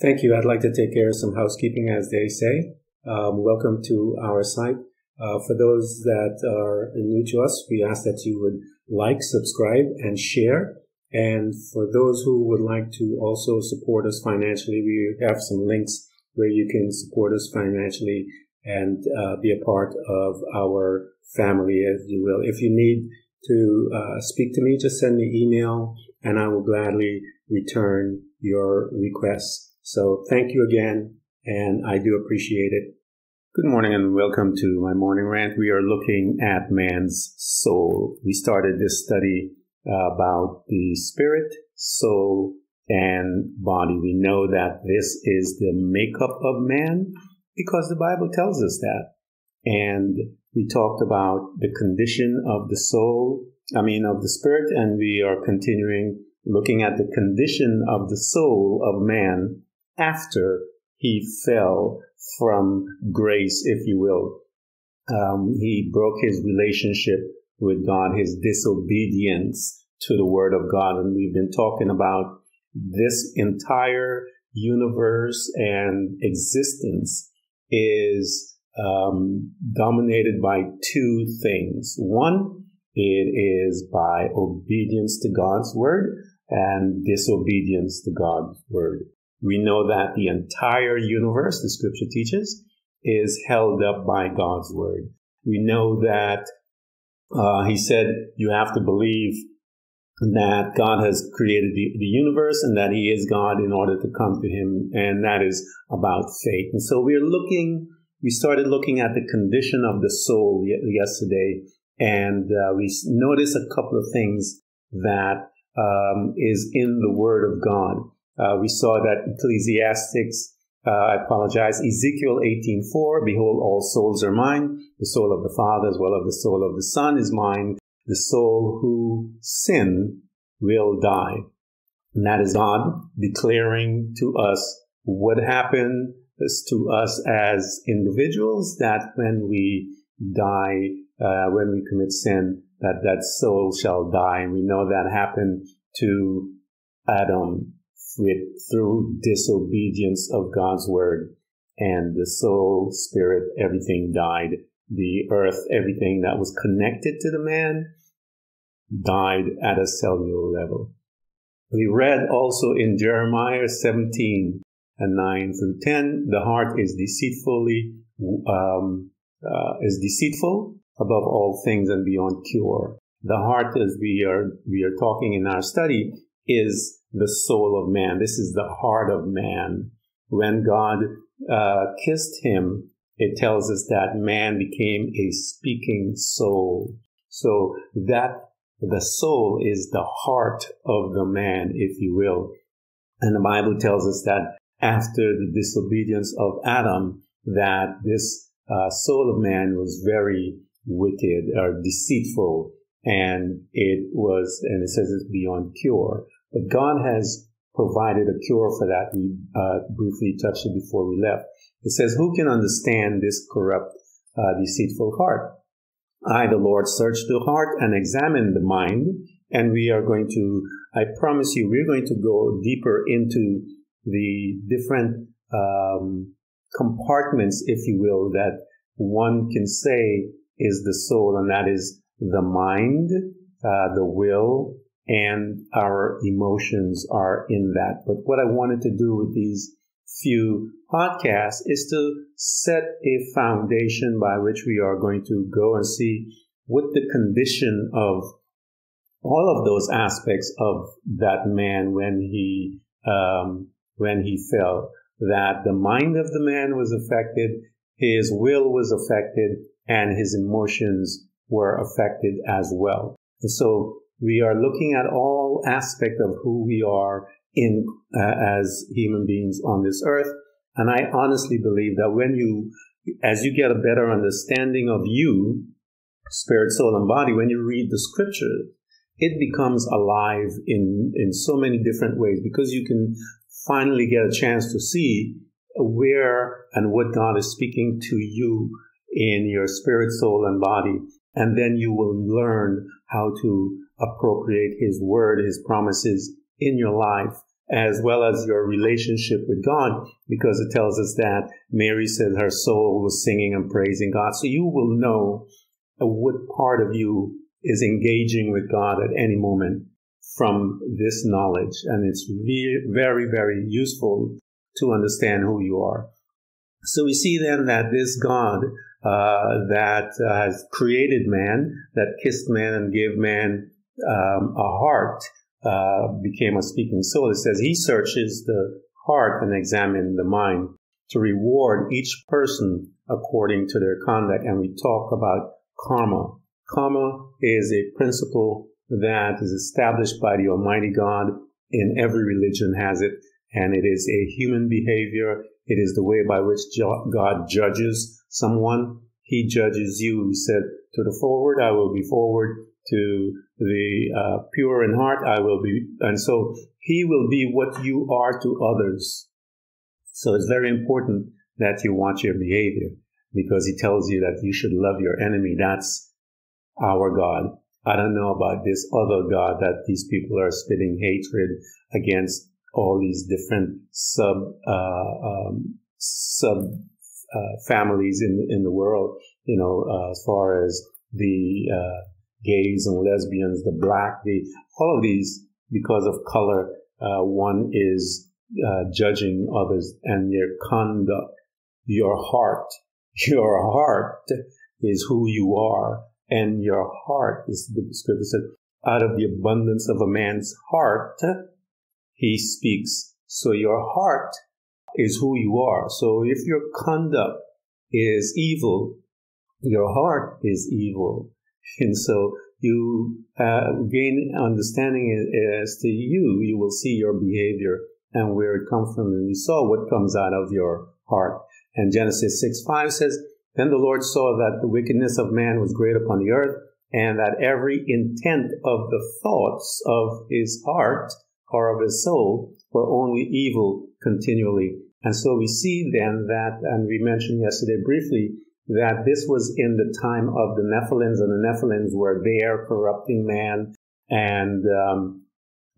Thank you. I'd like to take care of some housekeeping, as they say. Um, welcome to our site. Uh, for those that are new to us, we ask that you would like, subscribe, and share. And for those who would like to also support us financially, we have some links where you can support us financially and uh, be a part of our family, as you will. If you need to uh, speak to me, just send me email and I will gladly return your requests. So thank you again, and I do appreciate it. Good morning and welcome to my morning rant. We are looking at man's soul. We started this study uh, about the spirit, soul, and body. We know that this is the makeup of man because the Bible tells us that. And we talked about the condition of the soul, I mean, of the spirit, and we are continuing looking at the condition of the soul of man after he fell from grace, if you will. Um, he broke his relationship with God, his disobedience to the word of God. And we've been talking about this entire universe and existence is um, dominated by two things. One, it is by obedience to God's word and disobedience to God's word. We know that the entire universe, the scripture teaches, is held up by God's word. We know that uh, he said you have to believe that God has created the, the universe and that he is God in order to come to him. And that is about faith. And so we're looking, we started looking at the condition of the soul yesterday. And uh, we noticed a couple of things that um, is in the Word of God. Uh, we saw that Ecclesiastics, uh, I apologize, Ezekiel 18.4, behold, all souls are mine. The soul of the Father as well as the soul of the Son is mine. The soul who sin will die. And that is God declaring to us what happened to us as individuals that when we die, uh, when we commit sin, that that soul shall die. And we know that happened to Adam with, through disobedience of God's word. And the soul, spirit, everything died. The earth, everything that was connected to the man died at a cellular level. We read also in Jeremiah 17 and 9 through 10, the heart is deceitfully, um, uh, is deceitful above all things and beyond cure. The heart, as we are, we are talking in our study, is the soul of man. This is the heart of man. When God uh, kissed him, it tells us that man became a speaking soul. So that the soul is the heart of the man, if you will. And the Bible tells us that after the disobedience of Adam, that this uh, soul of man was very wicked or deceitful and it was, and it says it's beyond cure. But God has provided a cure for that. We uh, briefly touched it before we left. It says, Who can understand this corrupt, uh, deceitful heart? I, the Lord, search the heart and examine the mind. And we are going to, I promise you, we're going to go deeper into the different um, compartments, if you will, that one can say is the soul, and that is the mind, uh, the will, and our emotions are in that. But what I wanted to do with these few podcasts is to set a foundation by which we are going to go and see what the condition of all of those aspects of that man when he um, when he fell that the mind of the man was affected his will was affected and his emotions were affected as well. And so we are looking at all aspect of who we are in uh, as human beings on this earth. And I honestly believe that when you, as you get a better understanding of you, spirit, soul, and body, when you read the scripture, it becomes alive in, in so many different ways because you can finally get a chance to see where and what God is speaking to you in your spirit, soul, and body. And then you will learn how to appropriate His word, His promises in your life as well as your relationship with God, because it tells us that Mary said her soul was singing and praising God. So you will know what part of you is engaging with God at any moment from this knowledge. And it's very, very useful to understand who you are. So we see then that this God uh, that uh, has created man, that kissed man and gave man um, a heart, uh, became a speaking soul. It says he searches the heart and examines the mind to reward each person according to their conduct. And we talk about karma. Karma is a principle that is established by the Almighty God in every religion has it. And it is a human behavior. It is the way by which God judges someone. He judges you. He said, to the forward, I will be forward to the uh, pure in heart, I will be. And so he will be what you are to others. So it's very important that you watch your behavior because he tells you that you should love your enemy. That's our God. I don't know about this other God that these people are spitting hatred against all these different sub, uh, um, sub, uh, families in, in the world, you know, uh, as far as the, uh, gays and lesbians, the black, the all of these because of color. Uh, one is uh, judging others and their conduct. Your heart, your heart is who you are, and your heart is the scripture says, out of the abundance of a man's heart, he speaks. So your heart is who you are. So if your conduct is evil, your heart is evil. And so you uh, gain understanding as to you, you will see your behavior and where it comes from. And you saw what comes out of your heart. And Genesis 6 5 says, Then the Lord saw that the wickedness of man was great upon the earth, and that every intent of the thoughts of his heart or of his soul were only evil continually. And so we see then that, and we mentioned yesterday briefly, that this was in the time of the Nephilims, and the Nephilims were there corrupting man and um,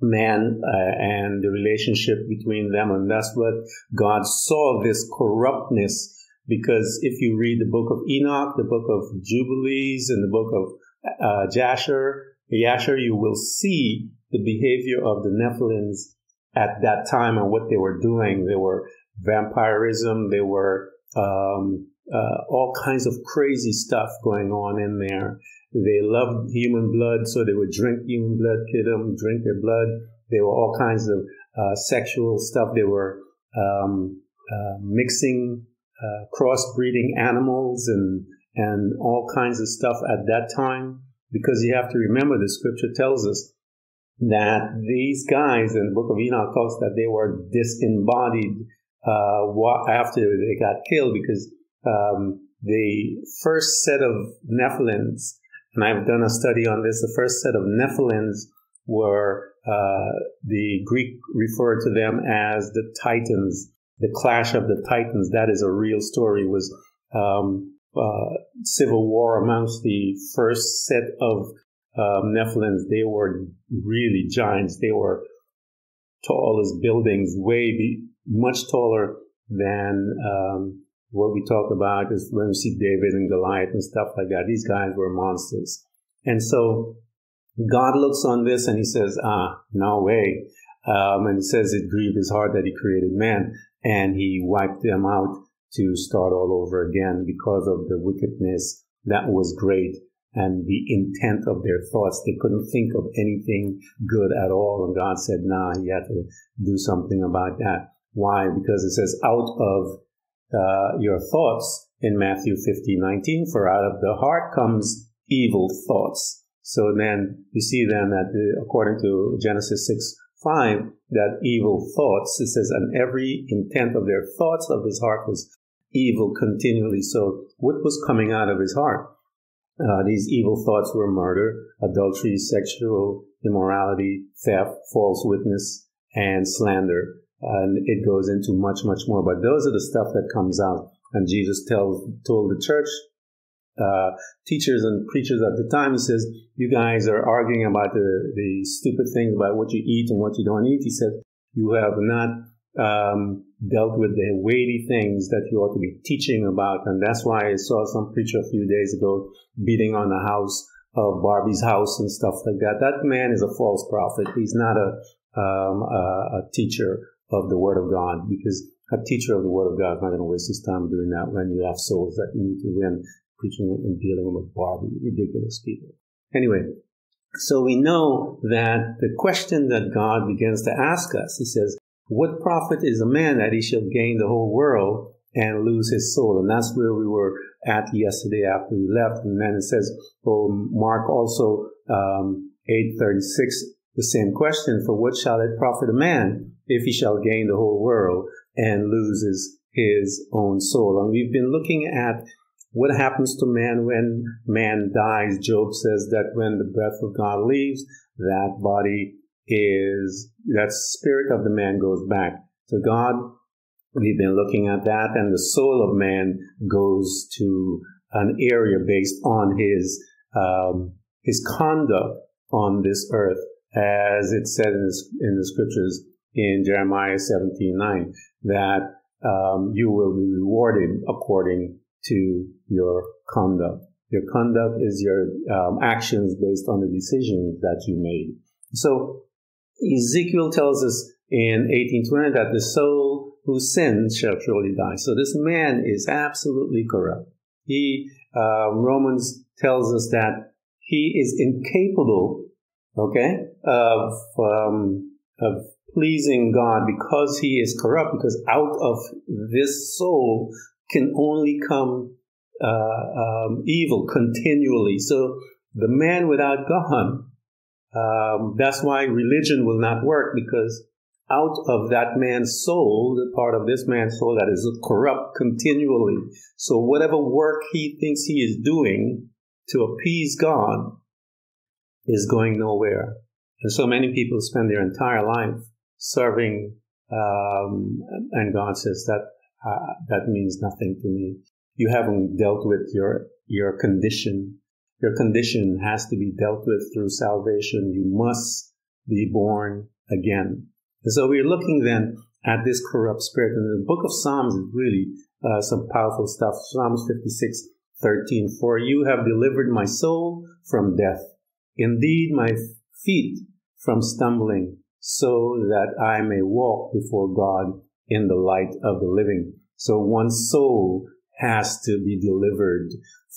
man uh, and the relationship between them. And that's what God saw this corruptness. Because if you read the book of Enoch, the book of Jubilees, and the book of uh, Jasher, Yasher, you will see the behavior of the Nephilims at that time and what they were doing. They were vampirism. They were um, uh, all kinds of crazy stuff going on in there. They loved human blood, so they would drink human blood, kill them, drink their blood. There were all kinds of uh, sexual stuff. They were um, uh, mixing, uh, crossbreeding animals and and all kinds of stuff at that time. Because you have to remember, the scripture tells us that these guys in the book of Enoch talks that they were disembodied uh, after they got killed because um, the first set of Nephilims, and I've done a study on this, the first set of Nephilims were uh, the Greek referred to them as the Titans, the clash of the Titans. That is a real story. Was um, uh, civil war amongst the first set of um, Nephilims. They were really giants. They were tall as buildings, way be, much taller than um, what we talk about is when we see David and Goliath and stuff like that. These guys were monsters. And so God looks on this and he says, ah, no way. Um, and he says it grieved his heart that he created man and he wiped them out to start all over again because of the wickedness that was great and the intent of their thoughts. They couldn't think of anything good at all. And God said, nah, you have to do something about that. Why? Because it says out of uh, your thoughts in Matthew 15, 19, for out of the heart comes evil thoughts. So then you see then that the, according to Genesis 6, 5, that evil thoughts, it says, and every intent of their thoughts of his heart was evil continually. So what was coming out of his heart? Uh, these evil thoughts were murder, adultery, sexual immorality, theft, false witness, and slander and it goes into much, much more. But those are the stuff that comes out. And Jesus tells, told the church, uh, teachers and preachers at the time, he says, you guys are arguing about the, the stupid things about what you eat and what you don't eat. He said, You have not um, dealt with the weighty things that you ought to be teaching about. And that's why I saw some preacher a few days ago beating on the house of Barbie's house and stuff like that. That man is a false prophet. He's not a, um, a, a teacher of the Word of God because a teacher of the Word of God is not going to waste his time doing that when you have souls that you need to win preaching and dealing with Barbie, ridiculous people. Anyway, so we know that the question that God begins to ask us, he says, what profit is a man that he shall gain the whole world and lose his soul? And that's where we were at yesterday after we left. And then it says, oh, Mark also, um, 836, the same question, for what shall it profit a man if he shall gain the whole world and loses his own soul? And we've been looking at what happens to man when man dies. Job says that when the breath of God leaves, that body is, that spirit of the man goes back to God. We've been looking at that and the soul of man goes to an area based on his, um, his conduct on this earth, as it said in, in the scriptures in Jeremiah 17, 9, that um, you will be rewarded according to your conduct. Your conduct is your um, actions based on the decisions that you made. So Ezekiel tells us in 1820 that the soul who sins shall surely die. So this man is absolutely corrupt. He uh, Romans tells us that he is incapable, okay, of um, of pleasing God because he is corrupt. Because out of this soul can only come uh, um, evil continually. So the man without God, um, that's why religion will not work because out of that man's soul, the part of this man's soul that is corrupt continually. So whatever work he thinks he is doing to appease God is going nowhere. And so many people spend their entire life serving, um, and God says that uh, that means nothing to me. You haven't dealt with your your condition. Your condition has to be dealt with through salvation. You must be born again. And so we're looking then at this corrupt spirit. And the book of Psalms is really uh, some powerful stuff. Psalms 56, 13. For you have delivered my soul from death. Indeed, my feet from stumbling, so that I may walk before God in the light of the living. So one's soul has to be delivered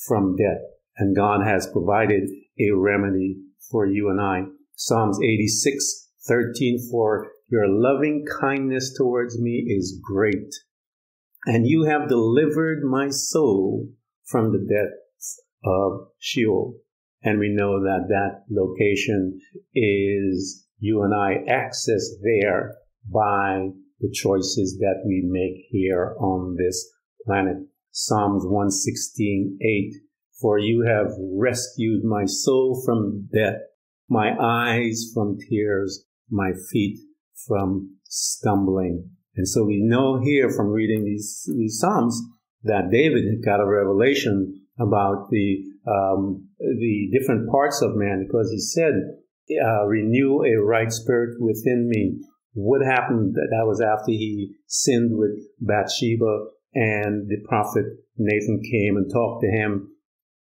from death. And God has provided a remedy for you and I. Psalms 86, 13, for your loving kindness towards me is great. And you have delivered my soul from the depths of Sheol. And we know that that location is you and I access there by the choices that we make here on this planet. Psalms 116, 8. For you have rescued my soul from death, my eyes from tears, my feet from stumbling. And so we know here from reading these, these Psalms that David had got a revelation about the, um, the different parts of man because he said, uh, renew a right spirit within me what happened that was after he sinned with Bathsheba and the prophet Nathan came and talked to him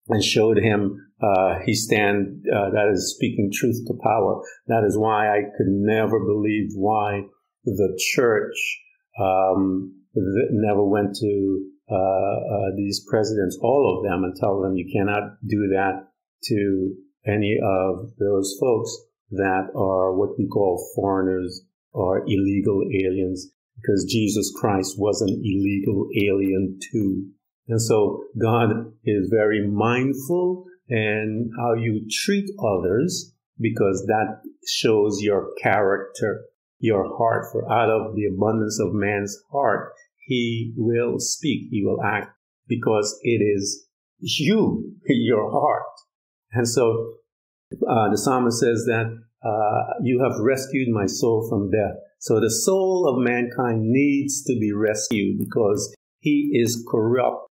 and showed him uh, he stand uh, that is speaking truth to power. That is why I could never believe why the church um, never went to uh, uh, these presidents, all of them, and tell them you cannot do that to any of those folks that are what we call foreigners or illegal aliens because Jesus Christ was an illegal alien too. And so God is very mindful and how you treat others because that shows your character, your heart. For out of the abundance of man's heart, he will speak, he will act because it is you, your heart. And so uh, the psalmist says that uh, you have rescued my soul from death. So the soul of mankind needs to be rescued because he is corrupt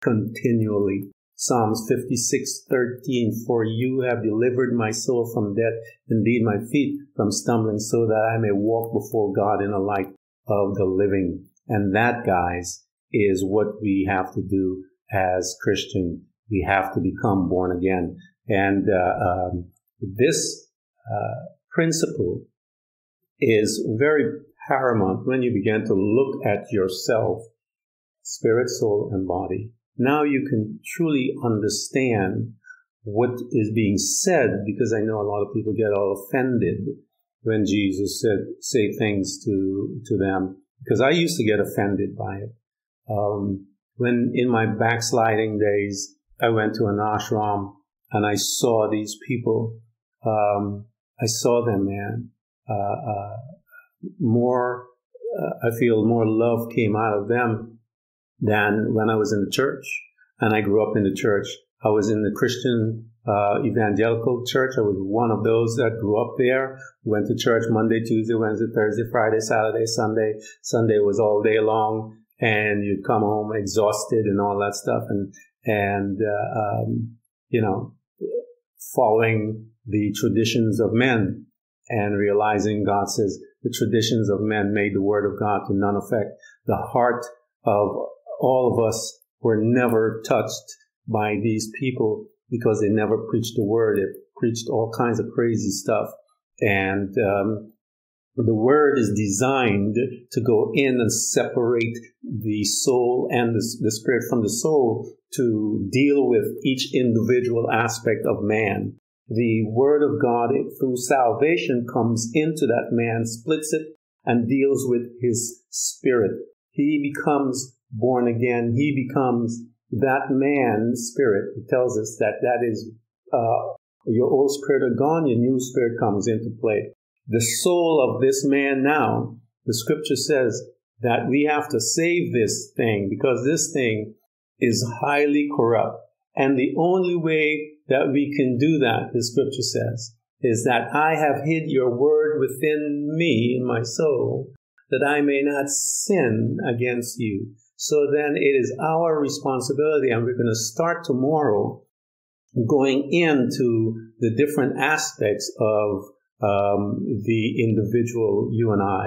continually. Psalms 56, 13, for you have delivered my soul from death, indeed my feet from stumbling, so that I may walk before God in the light of the living. And that, guys, is what we have to do as Christian. We have to become born again. And uh, um, this uh, principle is very paramount when you begin to look at yourself, spirit, soul, and body. Now you can truly understand what is being said because I know a lot of people get all offended when Jesus said say things to to them because I used to get offended by it. Um, when in my backsliding days, I went to an ashram and I saw these people. Um, I saw them, man. Uh, uh, more, uh, I feel more love came out of them than when I was in the church. And I grew up in the church. I was in the Christian uh, evangelical church. I was one of those that grew up there. Went to church Monday, Tuesday, Wednesday, Thursday, Friday, Saturday, Sunday. Sunday was all day long, and you'd come home exhausted and all that stuff. And and uh, um, you know, following the traditions of men and realizing God says the traditions of men made the word of God to none effect. The heart of all of us were never touched by these people because they never preached the word. They preached all kinds of crazy stuff. And um, the word is designed to go in and separate the soul and the, the spirit from the soul to deal with each individual aspect of man. The word of God through salvation comes into that man, splits it, and deals with his spirit. He becomes born again. He becomes that man spirit. Tells us that that is uh, your old spirit are gone, your new spirit comes into play. The soul of this man now, the scripture says that we have to save this thing because this thing is highly corrupt. And the only way that we can do that, the scripture says, is that I have hid your word within me, in my soul, that I may not sin against you. So then it is our responsibility, and we're going to start tomorrow going into the different aspects of um, the individual, you and I.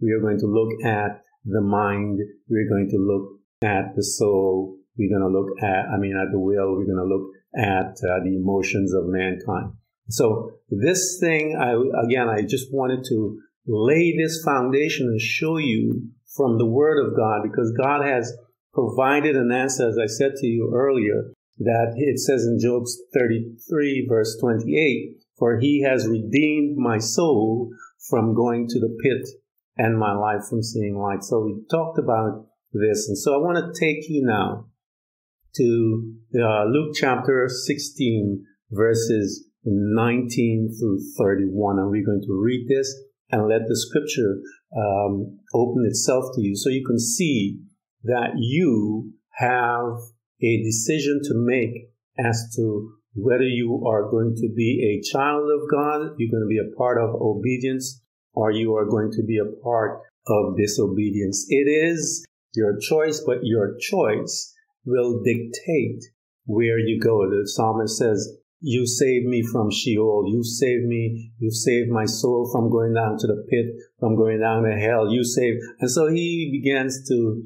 We are going to look at the mind. We're going to look at the soul. We're going to look at, I mean, at the will. We're going to look at uh, the emotions of mankind. So this thing, I, again, I just wanted to lay this foundation and show you from the Word of God because God has provided an answer, as I said to you earlier, that it says in Job 33, verse 28, for he has redeemed my soul from going to the pit and my life from seeing light. So we talked about this. And so I want to take you now to uh, Luke chapter 16, verses 19 through 31. And we're going to read this and let the scripture um, open itself to you so you can see that you have a decision to make as to whether you are going to be a child of God, you're going to be a part of obedience, or you are going to be a part of disobedience. It is your choice, but your choice will dictate where you go. The psalmist says, you saved me from Sheol. You saved me. You saved my soul from going down to the pit, from going down to hell. You saved. And so he begins to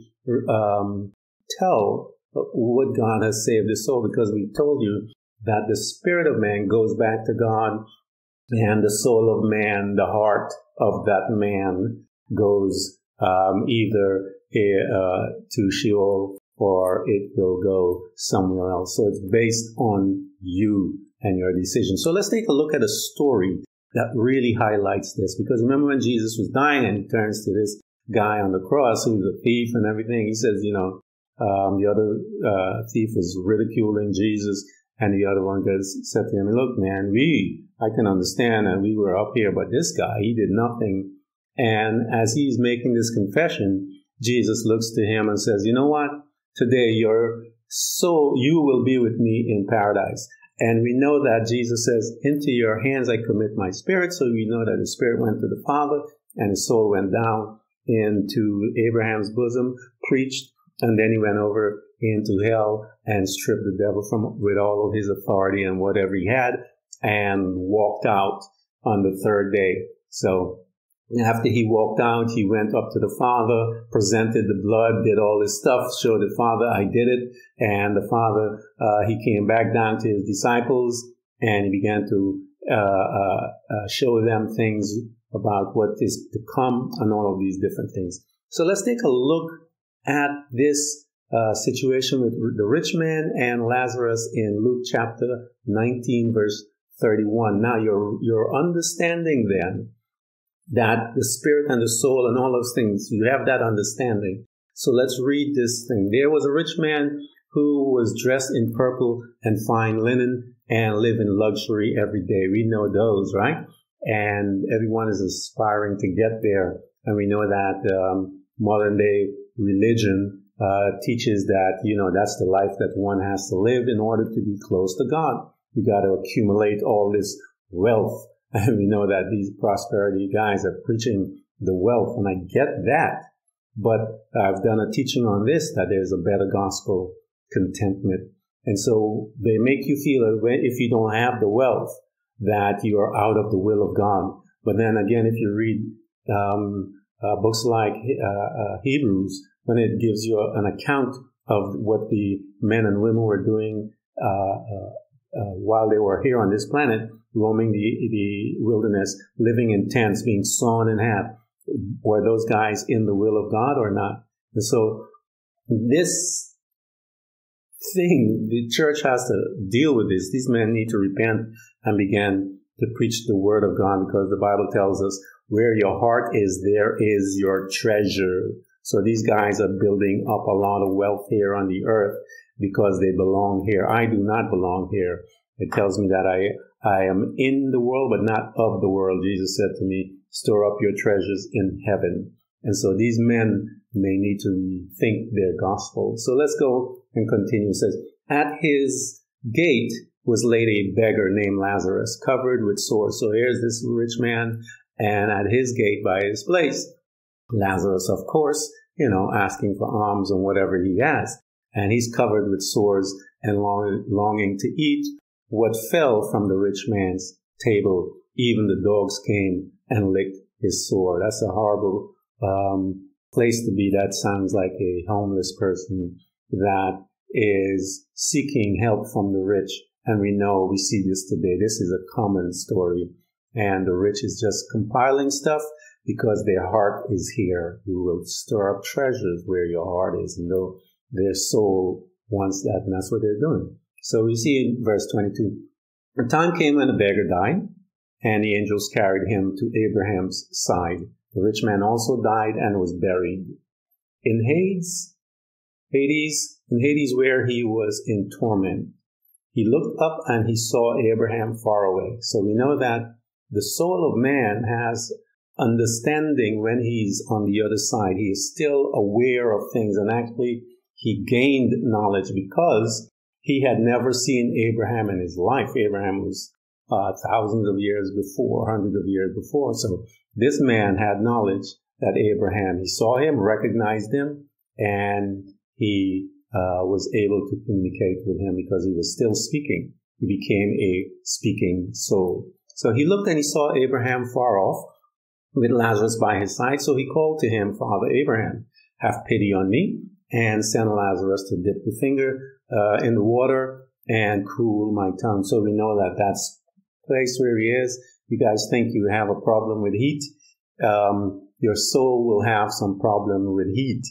um, tell what God has saved his soul because we told you that the spirit of man goes back to God and the soul of man, the heart of that man goes um, either uh, to Sheol or it will go somewhere else. So it's based on you and your decision. So let's take a look at a story that really highlights this. Because remember when Jesus was dying and he turns to this guy on the cross who's a thief and everything, he says, you know, um, the other uh, thief was ridiculing Jesus, and the other one goes, said to him, "Look, man, we I can understand that we were up here, but this guy, he did nothing." And as he's making this confession, Jesus looks to him and says, "You know what? Today, your soul, you will be with me in paradise." And we know that Jesus says, Into your hands I commit my spirit. So we know that the spirit went to the Father and his soul went down into Abraham's bosom, preached, and then he went over into hell and stripped the devil from with all of his authority and whatever he had and walked out on the third day. So after he walked out, he went up to the father, presented the blood, did all this stuff, showed the father, I did it. And the father, uh, he came back down to his disciples and he began to uh, uh, uh, show them things about what is to come and all of these different things. So let's take a look at this uh, situation with the rich man and Lazarus in Luke chapter 19, verse 31. Now, your, your understanding then that the spirit and the soul and all those things, you have that understanding. So let's read this thing. There was a rich man who was dressed in purple and fine linen and live in luxury every day. We know those, right? And everyone is aspiring to get there. And we know that um, modern day religion uh, teaches that, you know, that's the life that one has to live in order to be close to God. You got to accumulate all this wealth and we know that these prosperity guys are preaching the wealth, and I get that. But I've done a teaching on this that there's a better gospel, contentment. And so they make you feel that if you don't have the wealth, that you are out of the will of God. But then again, if you read um, uh, books like uh, uh, Hebrews, when it gives you an account of what the men and women were doing uh, while they were here on this planet, roaming the, the wilderness, living in tents, being sawn in half. Were those guys in the will of God or not? And so this thing, the church has to deal with this. These men need to repent and begin to preach the word of God because the Bible tells us where your heart is, there is your treasure. So these guys are building up a lot of wealth here on the earth because they belong here. I do not belong here. It tells me that I I am in the world, but not of the world. Jesus said to me, store up your treasures in heaven. And so these men may need to rethink their gospel. So let's go and continue. It says, at his gate was laid a beggar named Lazarus, covered with sores. So here's this rich man, and at his gate by his place, Lazarus, of course, you know, asking for alms and whatever he has. And he's covered with sores and long, longing to eat what fell from the rich man's table. Even the dogs came and licked his sore. That's a horrible um, place to be. That sounds like a homeless person that is seeking help from the rich. And we know we see this today. This is a common story. And the rich is just compiling stuff because their heart is here. You will store up treasures where your heart is. And though their soul wants that, and that's what they're doing. So we see in verse 22, the time came when the beggar died, and the angels carried him to Abraham's side. The rich man also died and was buried. In Hades, Hades, in Hades where he was in torment, he looked up and he saw Abraham far away. So we know that the soul of man has understanding when he's on the other side. He is still aware of things and actually he gained knowledge because he had never seen Abraham in his life. Abraham was uh, thousands of years before, hundreds of years before. So this man had knowledge that Abraham, he saw him, recognized him, and he uh, was able to communicate with him because he was still speaking. He became a speaking soul. So he looked and he saw Abraham far off with Lazarus by his side. So he called to him, Father Abraham, have pity on me and send Lazarus to dip the finger uh, in the water and cool my tongue. So we know that that's place where he is. You guys think you have a problem with heat. Um, your soul will have some problem with heat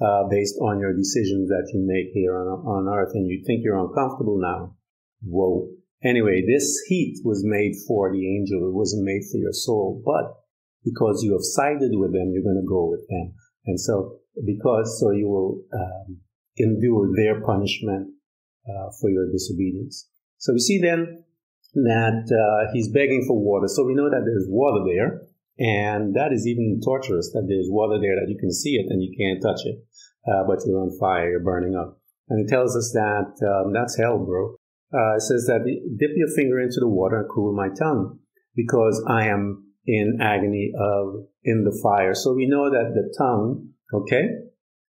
uh, based on your decisions that you make here on, on earth, and you think you're uncomfortable now. Whoa. Anyway, this heat was made for the angel. It wasn't made for your soul, but because you have sided with them, you're going to go with them. And so, because so you will um, endure their punishment uh, for your disobedience. So we see then that uh, he's begging for water. So we know that there's water there, and that is even torturous that there's water there that you can see it and you can't touch it, uh, but you're on fire, you're burning up. And it tells us that um, that's hell, bro. Uh, it says that dip your finger into the water and cool my tongue, because I am in agony of in the fire. So we know that the tongue, okay,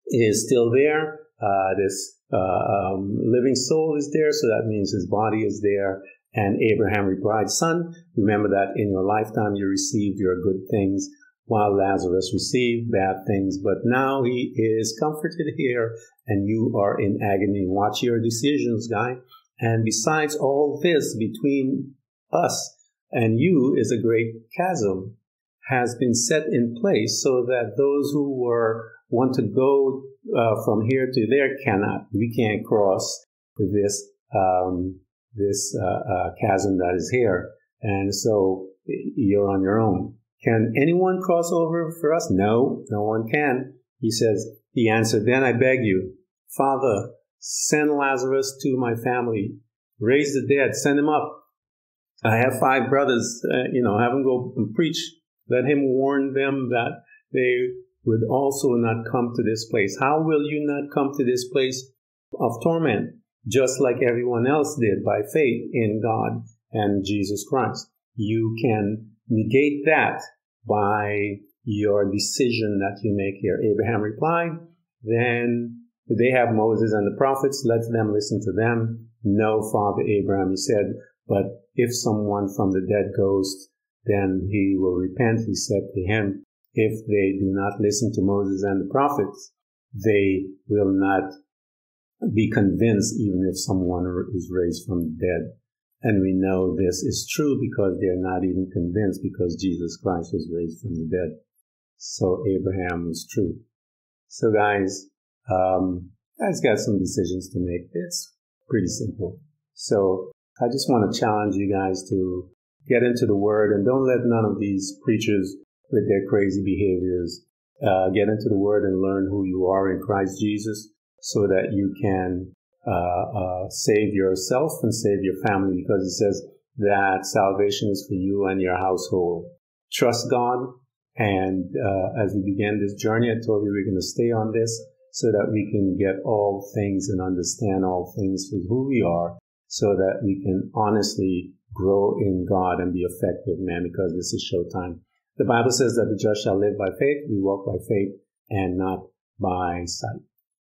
is still there uh, this uh, um, living soul is there, so that means his body is there. And Abraham replied, Son, remember that in your lifetime you received your good things, while Lazarus received bad things, but now he is comforted here and you are in agony. Watch your decisions, guy. And besides all this, between us and you is a great chasm has been set in place so that those who were want to go uh, from here to there cannot. We can't cross this um, this uh, uh, chasm that is here, and so you're on your own. Can anyone cross over for us? No, no one can. He says. He answered, "Then I beg you, Father, send Lazarus to my family. Raise the dead. Send him up. I have five brothers. Uh, you know, have him go and preach. Let him warn them that they would also not come to this place. How will you not come to this place of torment? Just like everyone else did by faith in God and Jesus Christ. You can negate that by your decision that you make here. Abraham replied, then they have Moses and the prophets. Let them listen to them. No, Father Abraham, he said, but if someone from the dead goes, then he will repent. He said to him, if they do not listen to Moses and the prophets, they will not be convinced even if someone is raised from the dead. And we know this is true because they're not even convinced because Jesus Christ was raised from the dead. So Abraham was true. So guys, um, guys got some decisions to make. It's pretty simple. So I just want to challenge you guys to get into the word and don't let none of these preachers with their crazy behaviors. Uh, get into the Word and learn who you are in Christ Jesus so that you can uh, uh, save yourself and save your family because it says that salvation is for you and your household. Trust God. And uh, as we began this journey, I told you we're going to stay on this so that we can get all things and understand all things for who we are so that we can honestly grow in God and be effective, man, because this is showtime. The Bible says that the just shall live by faith. We walk by faith and not by sight.